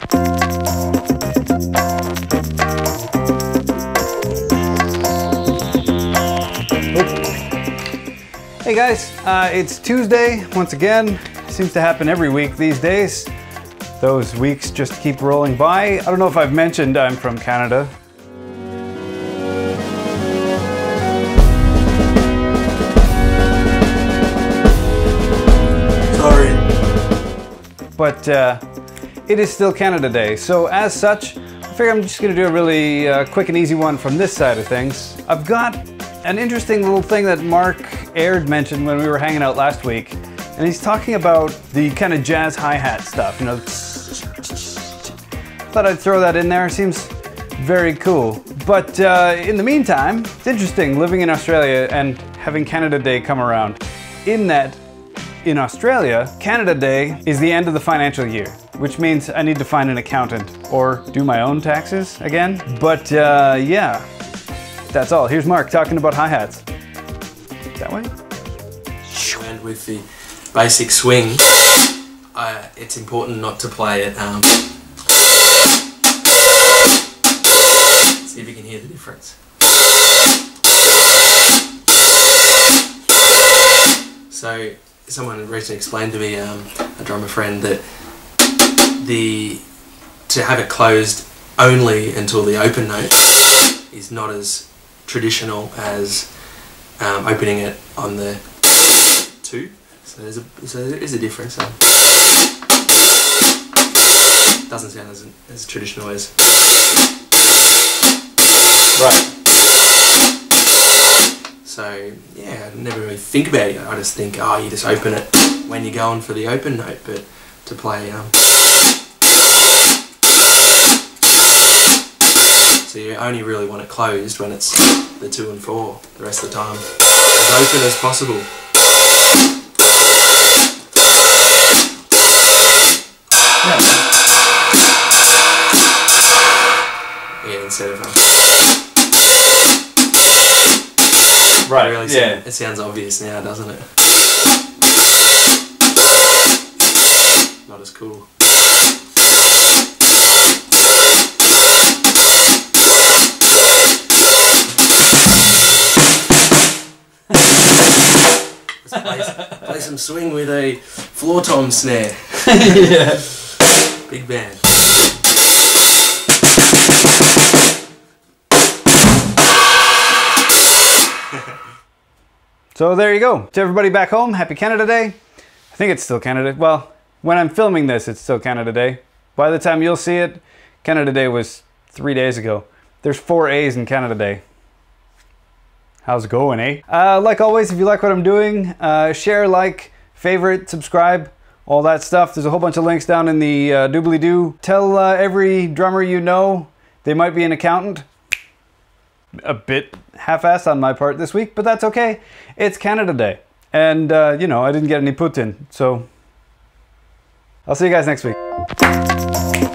Hey guys, uh, it's Tuesday once again. Seems to happen every week these days. Those weeks just keep rolling by. I don't know if I've mentioned I'm from Canada. Sorry. but uh, it is still Canada Day. So as such, I figure I'm just gonna do a really uh, quick and easy one from this side of things. I've got an interesting little thing that Mark Aird mentioned when we were hanging out last week, and he's talking about the kind of jazz hi-hat stuff, you know. Thought I'd throw that in there. Seems very cool. But uh, in the meantime, it's interesting living in Australia and having Canada Day come around. In that in Australia, Canada Day is the end of the financial year, which means I need to find an accountant or do my own taxes again. But uh, yeah, that's all. Here's Mark talking about hi hats. That way? And with the basic swing, uh, it's important not to play it. Um, see if you can hear the difference. So, someone recently explained to me, um, a drummer friend, that the to have it closed only until the open note is not as traditional as um, opening it on the two. So there's a so there is a difference. Um, doesn't sound as as traditional as Right. so. Yeah, I never really think about it. I just think, oh, you just open it when you're going for the open note, but to play. Um, so you only really want it closed when it's the two and four. The rest of the time, as open as possible. Yeah, yeah instead of um, Right. Really yeah. sound- it sounds obvious now, doesn't it? Not as cool. Play, play some swing with a floor tom snare. yeah. Big band. So there you go. To everybody back home, happy Canada Day. I think it's still Canada. Well, when I'm filming this, it's still Canada Day. By the time you'll see it, Canada Day was three days ago. There's four A's in Canada Day. How's it going, eh? Uh, like always, if you like what I'm doing, uh, share, like, favorite, subscribe, all that stuff. There's a whole bunch of links down in the uh, doobly-doo. Tell uh, every drummer you know they might be an accountant a bit half-assed on my part this week, but that's okay. It's Canada Day, and uh, you know I didn't get any poutine, so I'll see you guys next week.